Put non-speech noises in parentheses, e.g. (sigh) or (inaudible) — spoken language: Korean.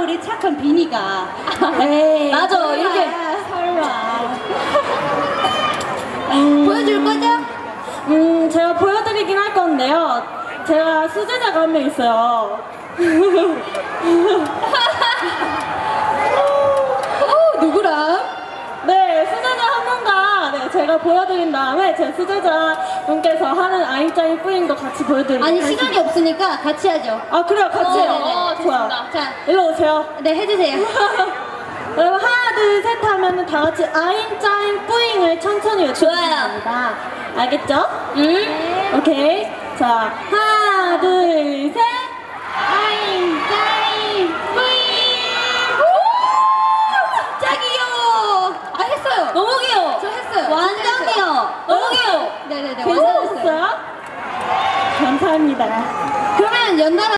우리 착한 비니가. 에이, 맞아, 설마, 이렇게. 설마. (laughs) 음, 보여줄 거죠? 음, 제가 보여드리긴 할 건데요. 제가 수제자가 한 명 있어요. (laughs) 오, 누구랑? 네, 수제자 한 분과 네, 제가 보여드린 다음에 제 수제자 하는 아임짜임 뿌잉도 같이 보여드릴게요. 아니, 시간이 없으니까 같이 하죠. 아, 그래요. 같이 어, 해요. 네, 네. 좋아요. 좋습니다. 자. 일로 오세요. 네, 해주세요. (laughs) 여러분 하나 둘 셋 하면은 다 같이 아임짜임 뿌잉을 천천히 좋아요. 됩니다. 알겠죠? 응? 오케이. 자, 하나 둘 셋. 아임 짜임 뿌잉! 오! 진짜 귀여워! 아, 했어요. 너무 귀여워. 저 했어요. 완전. 귀여워. 너무 귀여워. 네네네, 완전? 감사합니다. 그러면 연달아